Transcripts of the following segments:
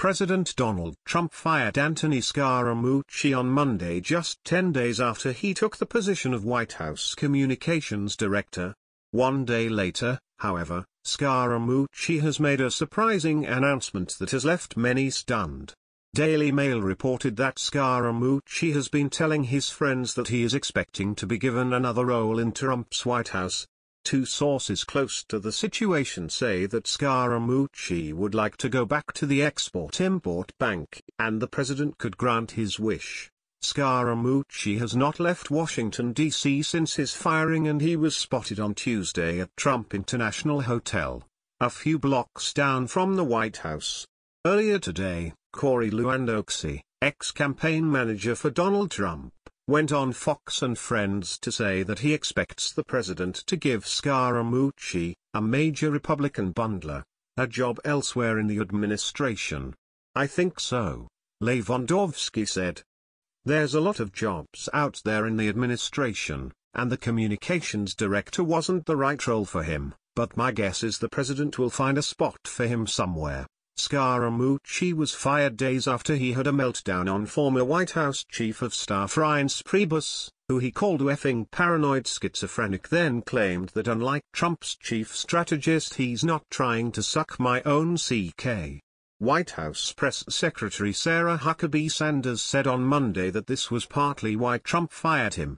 President Donald Trump fired Anthony Scaramucci on Monday just 10 days after he took the position of White House Communications Director. One day later, however, Scaramucci has made a surprising announcement that has left many stunned. Daily Mail reported that Scaramucci has been telling his friends that he is expecting to be given another role in Trump's White House, Two sources close to the situation say that Scaramucci would like to go back to the Export-Import Bank, and the president could grant his wish. Scaramucci has not left Washington, D.C. since his firing and he was spotted on Tuesday at Trump International Hotel, a few blocks down from the White House. Earlier today, Corey Lewandowski, ex-campaign manager for Donald Trump, went on Fox and Friends to say that he expects the president to give Scaramucci, a major Republican bundler, a job elsewhere in the administration. I think so, Lewandowski said. There's a lot of jobs out there in the administration, and the communications director wasn't the right role for him, but my guess is the president will find a spot for him somewhere. Scaramucci was fired days after he had a meltdown on former White House Chief of Staff Reince Priebus, who he called effing paranoid schizophrenic then claimed that unlike Trump's chief strategist he's not trying to suck my own CK. White House Press Secretary Sarah Huckabee Sanders said on Monday that this was partly why Trump fired him.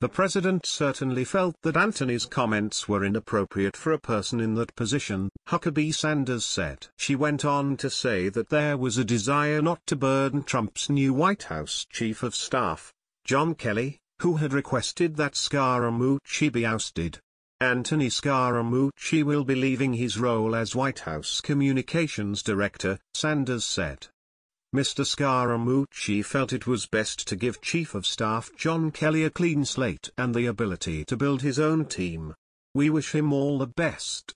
The president certainly felt that Anthony's comments were inappropriate for a person in that position, Huckabee Sanders said. She went on to say that there was a desire not to burden Trump's new White House chief of staff, John Kelly, who had requested that Scaramucci be ousted. Anthony Scaramucci will be leaving his role as White House Communications Director, Sanders said. Mr. Scaramucci felt it was best to give Chief of Staff John Kelly a clean slate and the ability to build his own team. We wish him all the best.